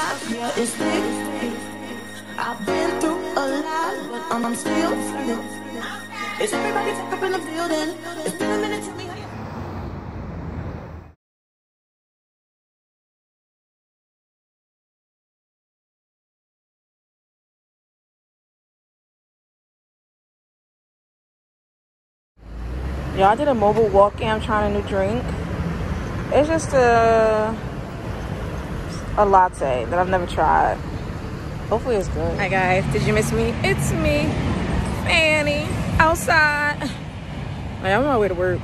yeah. I've been a but I'm, still everybody up in the building? It's been a minute, tell me how I did a mobile walk-in. I'm trying a new drink. It's just a a latte that I've never tried. Hopefully it's good. Hi guys, did you miss me? It's me, Phanny, outside. Like, I'm on my way to work.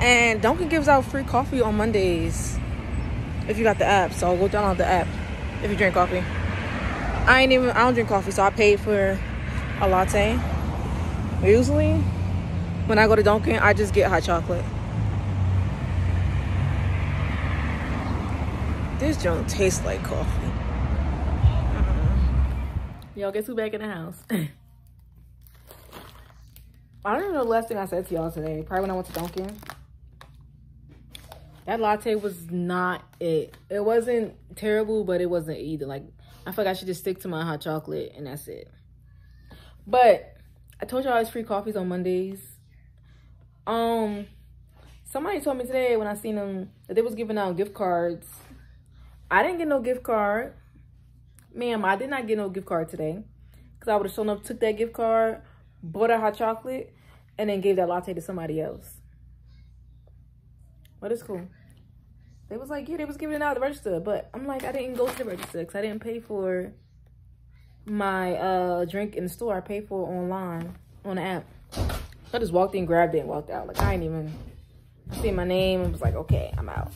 And Dunkin' gives out free coffee on Mondays if you got the app. So go download the app if you drink coffee. I ain't even I don't drink coffee, so I paid for a latte. Usually when I go to Dunkin', I just get hot chocolate. This junk tastes like coffee. Y'all guess who back in the house? I don't even know the last thing I said to y'all today. Probably when I went to Dunkin'. That latte was not it. It wasn't terrible, but it wasn't either. Like, I feel like I should just stick to my hot chocolate and that's it. But I told y'all it's free coffees on Mondays. Um, somebody told me today when I seen them that they was giving out gift cards. I didn't get no gift card. Ma'am, I did not get no gift card today. Because I would have shown up, took that gift card, bought a hot chocolate, and then gave that latte to somebody else. But it's cool. They was like, yeah, they was giving it out the register. But I'm like, I didn't go to the register because I didn't pay for my uh drink in the store. I paid for it online on the app. I just walked in, grabbed it, and walked out. Like, I ain't even see my name and was like, okay, I'm out.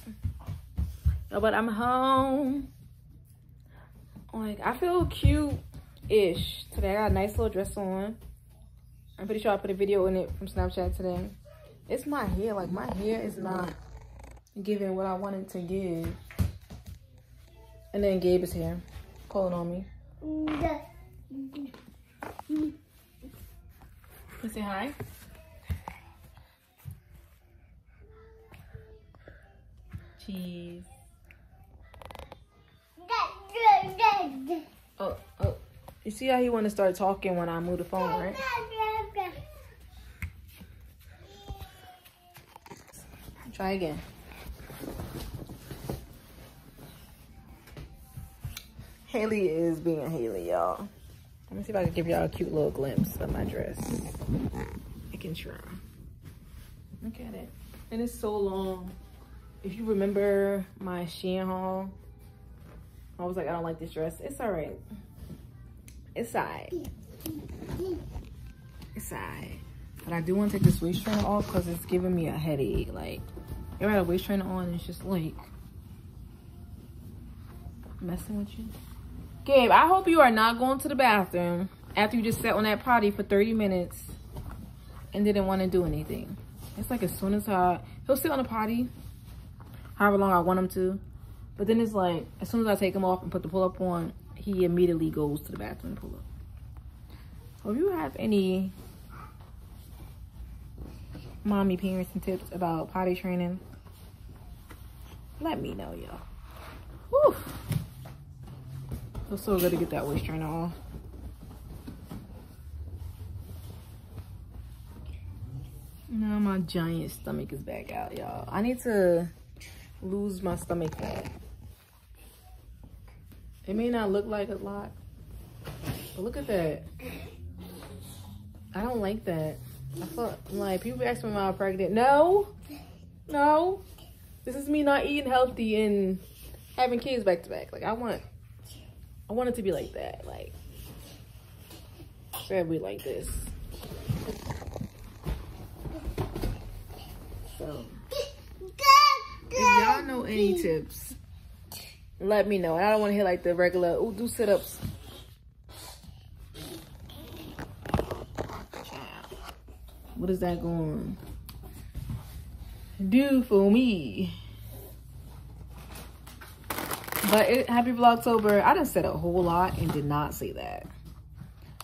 No, but I'm home. Like, I feel cute-ish today. I got a nice little dress on. I'm pretty sure I put a video in it from Snapchat today. It's my hair. Like, my hair is not giving what I wanted to give. And then Gabe is here, calling on me. Say hi. Cheese. Oh, oh. You see how he want to start talking when I move the phone, right? Try again. Haley is being Haley, y'all. Let me see if I can give y'all a cute little glimpse of my dress. I can try. Look at it. And it's so long. If you remember my Shein haul, I was like, I don't like this dress. It's all right. It's all right. It's all right. But I do want to take this waist trainer off because it's giving me a headache. Like, you had a waist trainer on and it's just like messing with you. Gabe, I hope you are not going to the bathroom after you just sat on that potty for 30 minutes and didn't want to do anything. It's like as soon as I, he'll sit on the potty however long I want him to. But then it's like, as soon as I take him off and put the pull-up on, he immediately goes to the bathroom to pull up. So if you have any mommy parenting tips about potty training, let me know, y'all. Whew. Feels so good to get that waist trainer off. Now my giant stomach is back out, y'all. I need to lose my stomach fat. It may not look like a lot, but look at that. I don't like that. I thought, like, people ask me why I'm pregnant. No, no. This is me not eating healthy and having kids back to back. Like, I want, I want it to be like that. Like, should be like this. So, if y'all know any tips, let me know. And I don't want to hear like the regular, ooh, do sit-ups. What is that going do for me? But it, happy Vlogtober. I done said a whole lot and did not say that.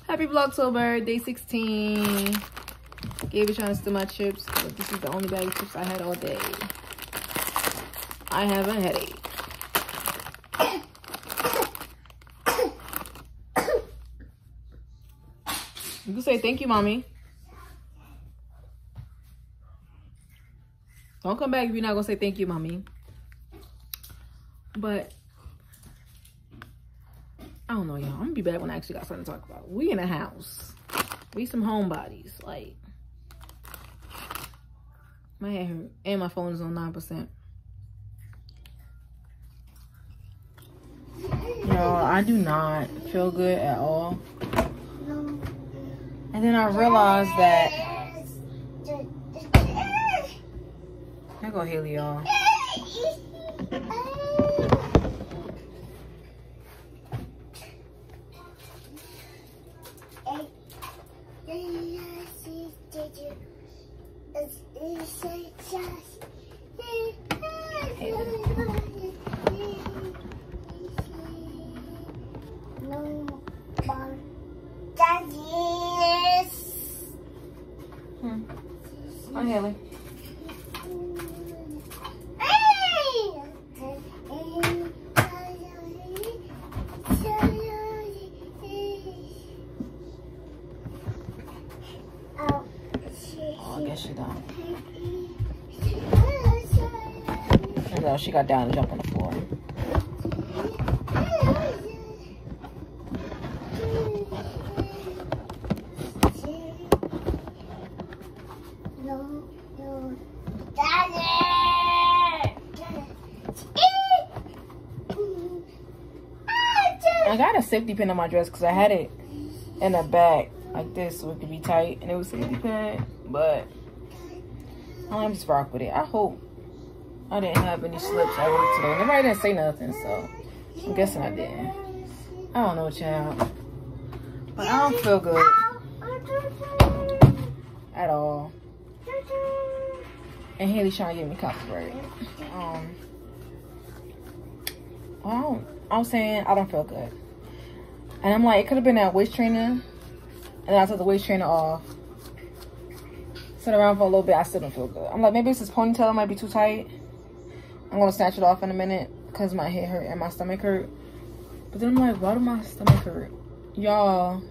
Happy Vlogtober, day 16. Gave it trying to my chips, this is the only bag of chips I had all day. I have a headache. You can say thank you, mommy. Don't come back if you're not gonna say thank you, mommy. But I don't know, y'all. I'm gonna be back when I actually got something to talk about. We in a house. We some homebodies. Like my head hurt. And my phone is on 9%. Yo, I do not feel good at all. And then I realized that. There go Haley, y'all. Hmm. Hi, Haley. Oh, I guess she done. No, she got down and jumped on the floor. I got a safety pin on my dress because I had it in the back like this so it could be tight and it was safety pin, but I'm just rock with it. I hope I didn't have any slips at work today. Nobody didn't say nothing, so I'm guessing I didn't. I don't know, child. But I don't feel good at all. And Haley's trying to get me copyright. Um, well, I'm saying I don't feel good. And I'm like, it could have been that waist trainer. And I took the waist trainer off. Sit around for a little bit. I still don't feel good. I'm like, maybe it's this ponytail It might be too tight. I'm going to snatch it off in a minute because my head hurt and my stomach hurt. But then I'm like, why do my stomach hurt? Y'all,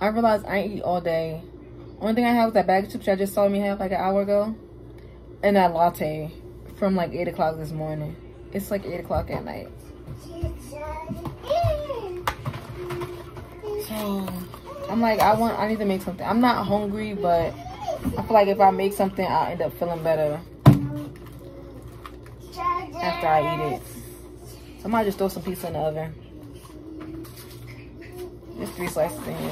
I realized I eat all day. Only thing I have is that bag of chips I just saw me have like an hour ago. And that latte from like 8 o'clock this morning. It's like 8 o'clock at night. So, I'm like, I want, I need to make something. I'm not hungry, but I feel like if I make something, I'll end up feeling better after I eat it. So I might just throw some pizza in the oven. Just three slices in here.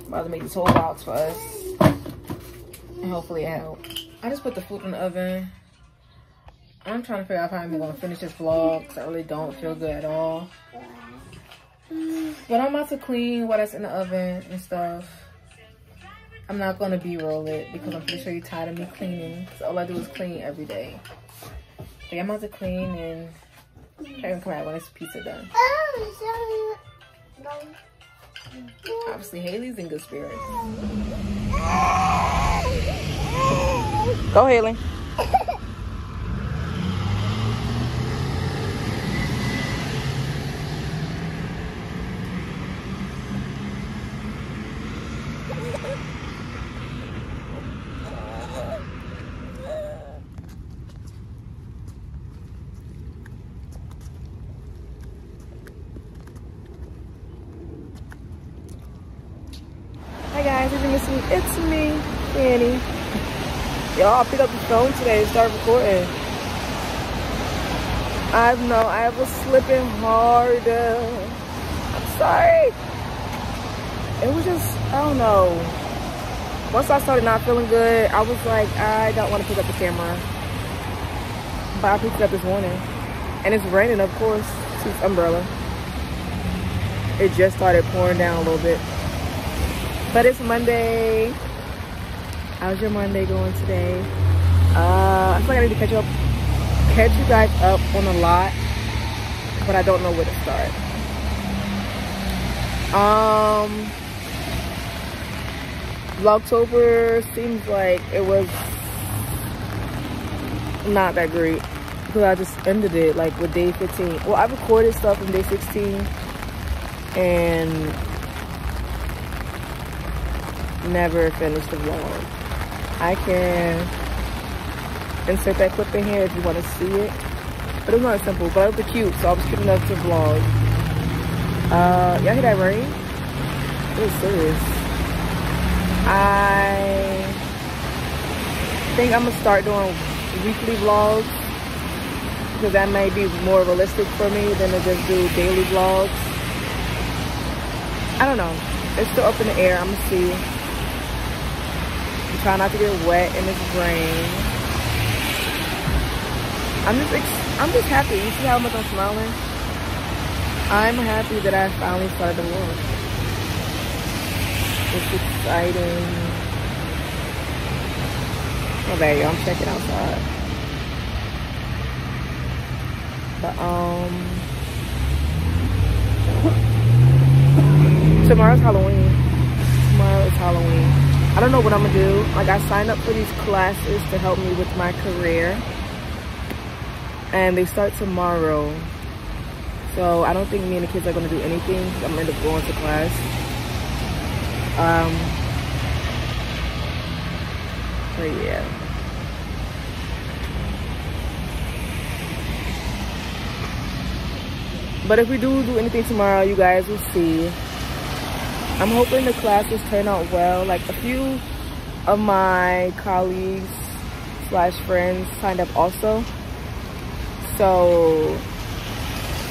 I'm about to make this whole box for us. And hopefully it helps. I just put the food in the oven. I'm trying to figure out how I'm to finish this vlog because I really don't feel good at all. But I'm about to clean what is in the oven and stuff. I'm not going to B-roll it because I'm pretty sure you're tired of me cleaning. Because all I do is clean every day. But I'm about to clean and try to come out when this pizza done. Obviously, Haley's in good spirits. Go, Haley. Hi guys, if you're missing me, it's me, Y'all, I pick up the phone today and start recording. I know I was slipping hard. I'm sorry. It was just, I don't know. Once I started not feeling good, I was like, I don't want to pick up the camera. But I picked it up this morning. And it's raining, of course. It's umbrella. It just started pouring down a little bit. But it's Monday. How's your Monday going today? Uh, I feel like I need to catch up, catch you guys up on a lot, but I don't know where to start. Um, Vlogtober seems like it was not that great because I just ended it like with day 15. Well, I recorded stuff from day 16 and never finished the vlog. I can insert that clip in here if you want to see it. But it's not simple, but it was cute, so I was cute enough to vlog. Uh, y'all hear that rain? It is serious. I think I'm gonna start doing weekly vlogs because that may be more realistic for me than to just do daily vlogs. I don't know. It's still up in the air. I'm gonna see. Trying not to get wet in this rain. I'm just I'm just happy. You see how much I'm smiling? I'm happy that I finally started the vlog. It's exciting. Oh, there you. I'm checking outside. But, um... Tomorrow's Halloween. Tomorrow is Halloween. I don't know what I'm gonna do. Like, I signed up for these classes to help me with my career. And they start tomorrow. So, I don't think me and the kids are gonna do anything. I'm gonna end up going to class. Um, but yeah. But if we do do anything tomorrow, you guys will see. I'm hoping the classes turn out well. Like a few of my colleagues slash friends signed up also. So,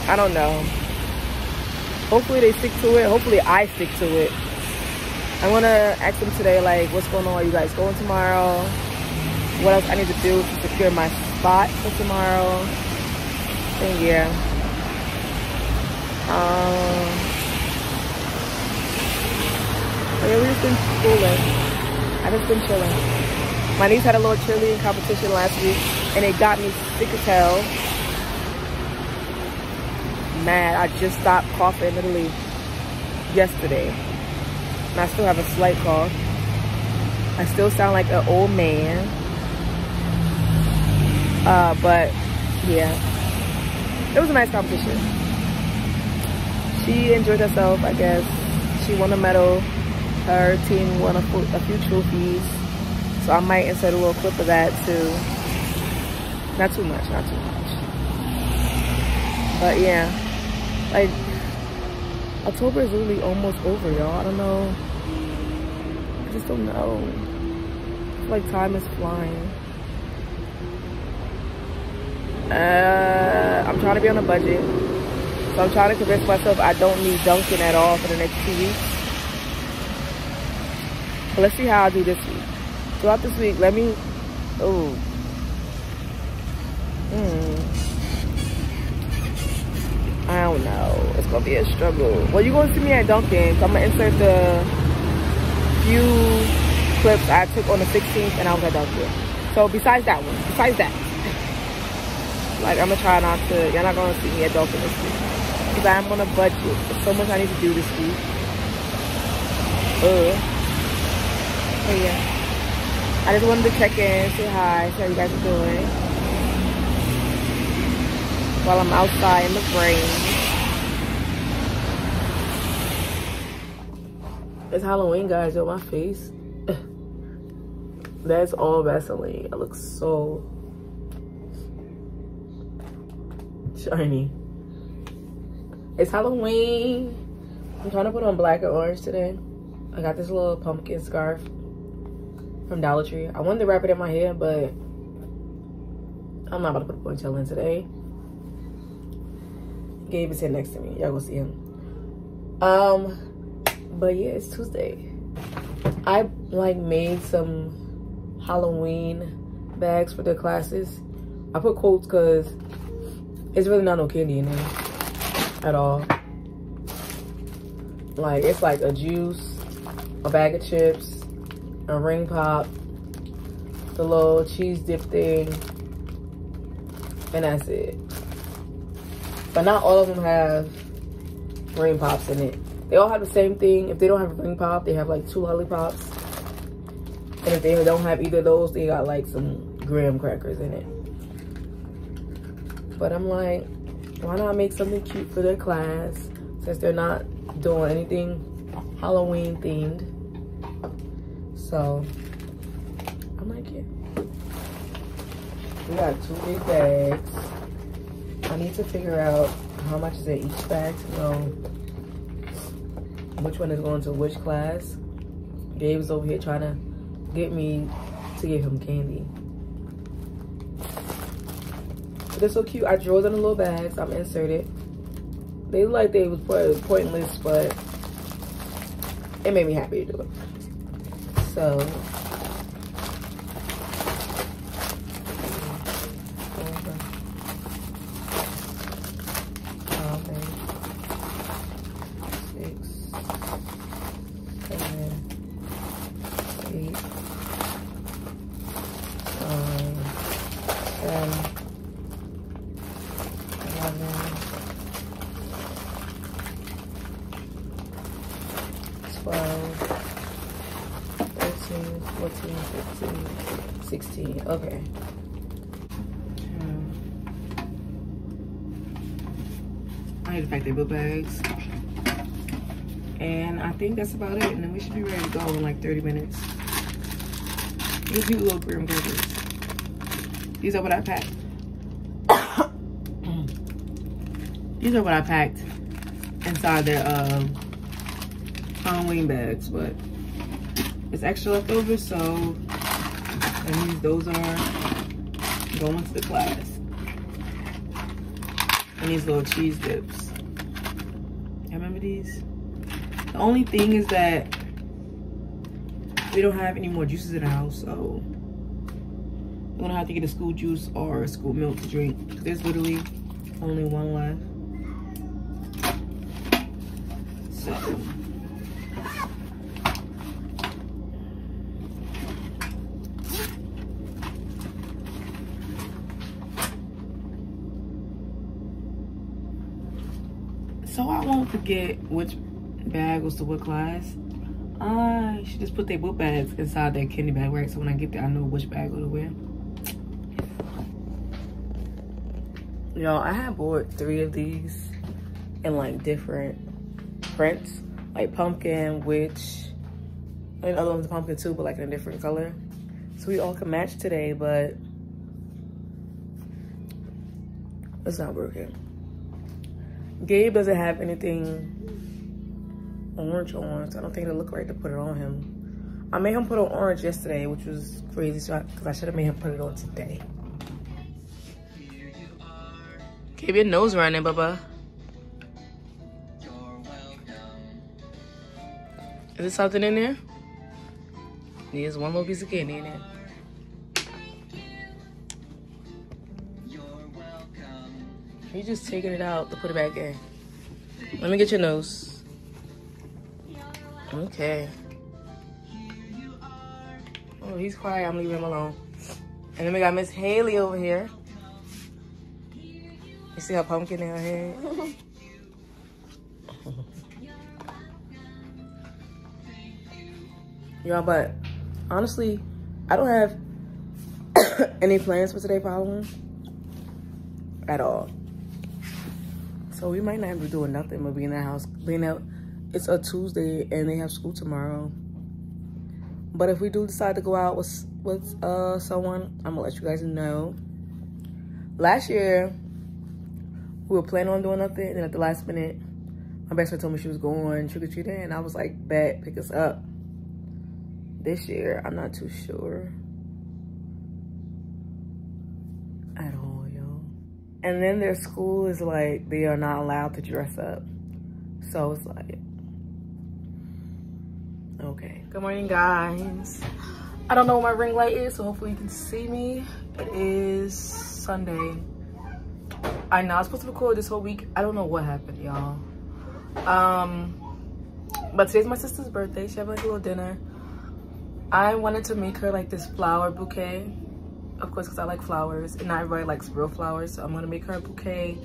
I don't know. Hopefully they stick to it. Hopefully I stick to it. I want to ask them today, like, what's going on? Are you guys going tomorrow? What else I need to do to secure my spot for tomorrow? And yeah. Um, yeah, we just been schooling. I just been chilling. My niece had a little cheerleading competition last week, and it got me sick as hell. Mad. I just stopped coughing literally yesterday and I still have a slight cough. I still sound like an old man. Uh, but yeah, it was a nice competition. She enjoyed herself, I guess. She won a medal. Her team won a, a few trophies. So I might insert a little clip of that too. Not too much, not too much. But yeah, like October is really almost over, y'all. I don't know. I just don't know. Like time is flying. Uh, I'm trying to be on a budget. So I'm trying to convince myself I don't need Dunkin' at all for the next two weeks. But let's see how I do this week. Throughout this week, let me... Oh. Hmm. I don't know. It's gonna be a struggle. Well, you're gonna see me at Dunkin'. So I'm gonna insert the few clips I took on the 16th and I was at Dunkin'. So besides that one, besides that, like I'm gonna try not to. You're not gonna see me at Dunkin' this week because I'm gonna budget. There's so much I need to do this week. Uh. But yeah. I just wanted to check in, say hi, see how you guys are doing while I'm outside in the rain. It's Halloween, guys, on my face. That's all Vaseline. It looks so shiny. It's Halloween. I'm trying to put on black and orange today. I got this little pumpkin scarf from Dollar Tree. I wanted to wrap it in my hair, but I'm not about to put a ponytail in today. Gabe is here next to me. Y'all go see him. Um, but yeah, it's Tuesday. I like made some Halloween bags for the classes. I put quotes because it's really not no candy in there at all. Like it's like a juice, a bag of chips, a ring pop, the little cheese dip thing, and that's it. But not all of them have ring pops in it. They all have the same thing. If they don't have a ring pop, they have like two lollipops. And if they don't have either of those, they got like some graham crackers in it. But I'm like, why not make something cute for their class since they're not doing anything Halloween themed. So I'm like, yeah. We got two big bags. I need to figure out how much is in each bag to know which one is going to which class. Gabe's over here trying to get me to give him candy. But they're so cute. I drew them in little bags. I'm inserted. They look like they was pointless, but it made me happy to do it. So Bags. And I think that's about it. And then we should be ready to go in like 30 minutes. These cute little graham crackers. These are what I packed. These are what I packed inside their um, Halloween bags, but it's extra left over, so that means those are going to the class. And these little cheese dips. I remember these? The only thing is that we don't have any more juices in the house, so I'm gonna have to get a school juice or a school milk to drink. There's literally only one left. So I won't forget which bag was to what class. I she just put their book bags inside that candy bag, right? So when I get there, I know which bag to wear. Y'all, I have bought three of these in like different prints. Like pumpkin, witch, and other one's pumpkin too, but like in a different color. So we all can match today, but it's not working. Gabe doesn't have anything orange on, so I don't think it'll look right to put it on him. I made him put on orange yesterday, which was crazy, because I should have made him put it on today. Gabe, your nose running, Bubba. Is there something in there? There's one little piece of candy in there. You're just taking it out to put it back in. Let me get your nose. Okay. Oh, he's quiet. I'm leaving him alone. And then we got Miss Haley over here. You see her pumpkin in her head? Y'all, but honestly, I don't have any plans for today following at all. So we might not be doing nothing but being in the house. Being out, it's a Tuesday and they have school tomorrow. But if we do decide to go out with with uh someone, I'm gonna let you guys know. Last year, we were planning on doing nothing, and at the last minute, my best friend told me she was going trick or treating, and I was like, "Bet, pick us up." This year, I'm not too sure. And then their school is like, they are not allowed to dress up. So it's like, okay. Good morning, guys. I don't know what my ring light is, so hopefully you can see me. It is Sunday. I know I supposed to record this whole week. I don't know what happened, y'all. Um, but today's my sister's birthday. She had like a little dinner. I wanted to make her like this flower bouquet of course because I like flowers and not everybody likes real flowers so I'm gonna make her a bouquet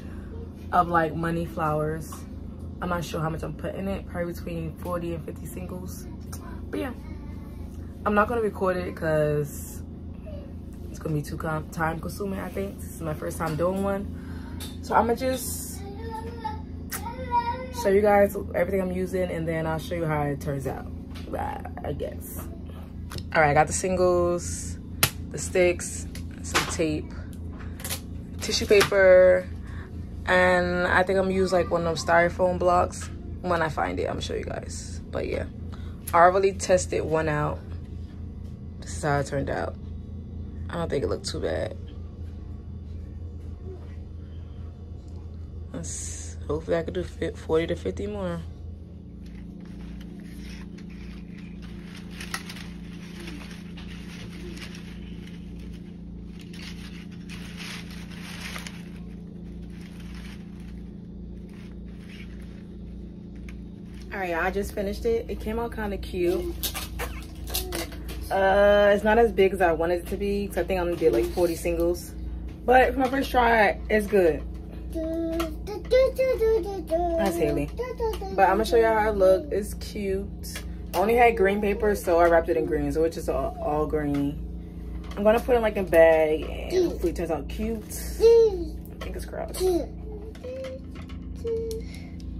of like money flowers. I'm not sure how much I'm putting it probably between 40 and 50 singles. But yeah. I'm not gonna record it because it's gonna be too time consuming I think. This is my first time doing one. So I'm gonna just show you guys everything I'm using and then I'll show you how it turns out I guess. All right, I got the singles, the sticks, some tape, tissue paper, and I think I'm gonna use like one of those styrofoam blocks. When I find it, I'm gonna show you guys. But yeah, I already tested one out. This is how it turned out. I don't think it looked too bad. Let's, hopefully I could do 40 to 50 more. I just finished it. It came out kind of cute. Uh, it's not as big as I wanted it to be. Cause I think I'm gonna get like 40 singles. But for my first try, it's good. That's Haley. But I'm gonna show y'all how it look. It's cute. I only had green paper, so I wrapped it in green, so it's just all, all green. I'm gonna put it in like a bag and hopefully it turns out cute. Fingers crossed.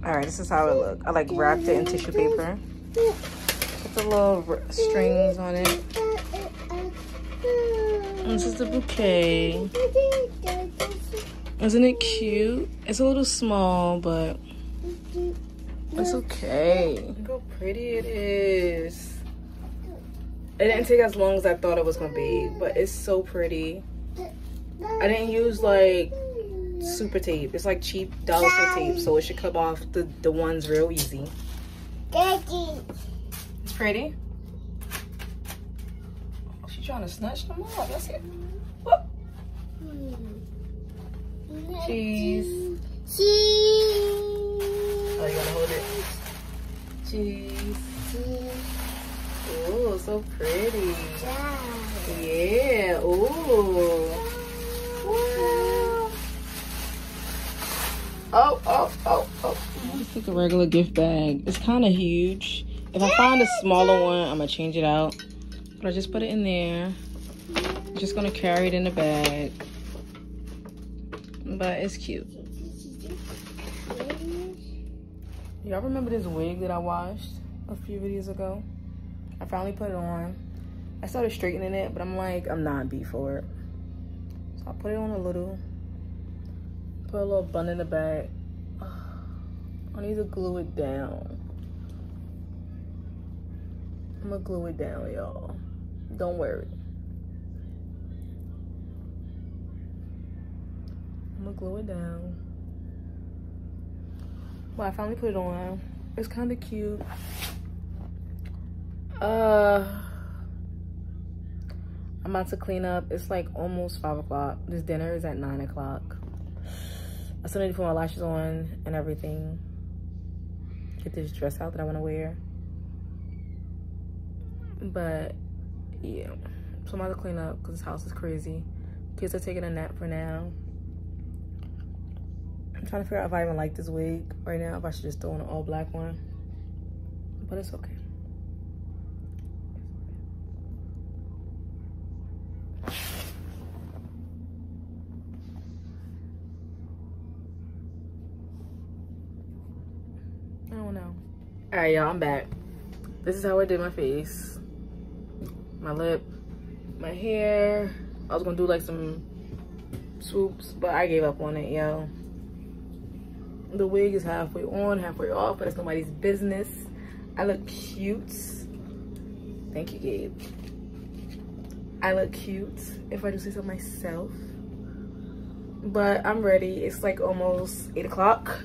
All right, this is how it look. I like wrapped it in tissue paper. Put the little strings on it. This is the bouquet. Isn't it cute? It's a little small, but it's okay. Look how pretty it is. It didn't take as long as I thought it was gonna be, but it's so pretty. I didn't use like super tape. It's like cheap dollar store tape, so it should come off the, the ones real easy. It's pretty. She's trying to snatch them off. That's it. Whoop. Cheese. Cheese. Oh, you gotta hold it. Cheese. Oh, so pretty. Yeah. Ooh. Wow. Oh, oh, oh, oh. Let's take a regular gift bag. It's kind of huge. If I find a smaller one, I'm gonna change it out. But I just put it in there. Just gonna carry it in the bag. But it's cute. Y'all remember this wig that I washed a few videos ago? I finally put it on. I started straightening it, but I'm like, I'm not beat for it. So I put it on a little. Put a little bun in the back. I need to glue it down. I'm gonna glue it down, y'all. Don't worry. I'm gonna glue it down. Well, I finally put it on. It's kind of cute. Uh, I'm about to clean up. It's like almost five o'clock. This dinner is at nine o'clock. I still need to put my lashes on and everything. Get this dress out that I want to wear. But yeah, so I'm about to clean up because this house is crazy. Kids are taking a nap for now. I'm trying to figure out if I even like this wig right now. If I should just throw on an all black one. But it's okay. I don't know. All right, y'all, I'm back. This is how I did my face. My lip, my hair. I was gonna do like some swoops, but I gave up on it, yo. The wig is halfway on, halfway off, but it's nobody's business. I look cute. Thank you, Gabe. I look cute, if I do say so myself. But I'm ready. It's like almost 8 o'clock.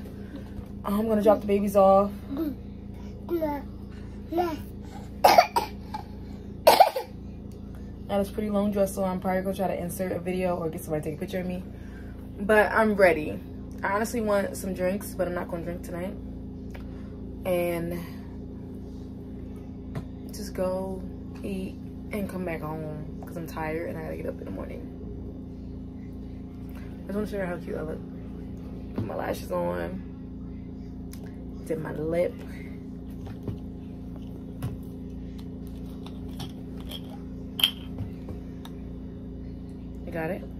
I'm gonna drop the babies off. And it's pretty long dress, so I'm probably gonna try to insert a video or get somebody to take a picture of me. But I'm ready. I honestly want some drinks, but I'm not gonna drink tonight. And just go eat and come back home because I'm tired and I gotta get up in the morning. I just wanna show you how cute I look. Put my lashes on. Did my lip. Got it.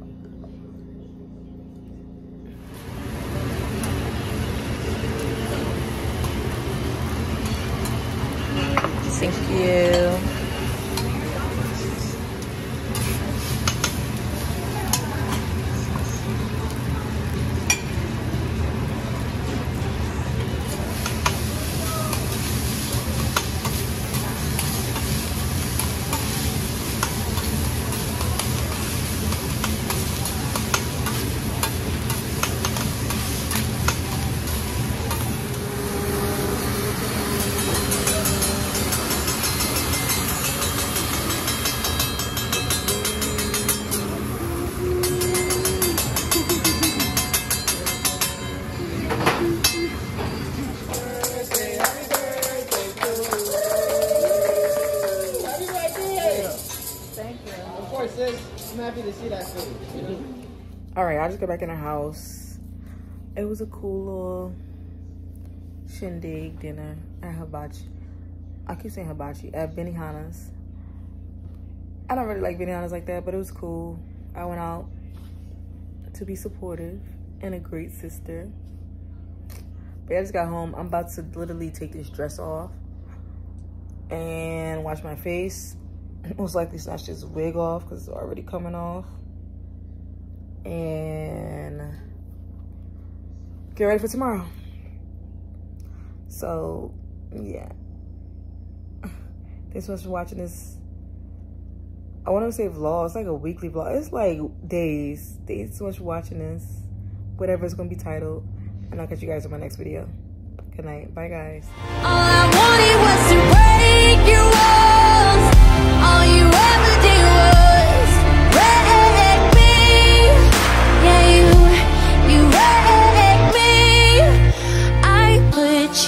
I just got back in the house. It was a cool little shindig dinner at Hibachi. I keep saying Hibachi at Benihana's. I don't really like Benihana's like that, but it was cool. I went out to be supportive and a great sister. But I just got home. I'm about to literally take this dress off and wash my face. Most likely snatch this wig off because it's already coming off. And get ready for tomorrow. So, yeah. Thanks so much for watching this. I want to say vlog. It's like a weekly vlog. It's like days. Thanks so much for watching this. Whatever it's going to be titled. And I'll catch you guys in my next video. Good night. Bye, guys.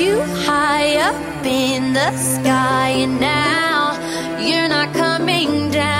You high up in the sky, and now you're not coming down.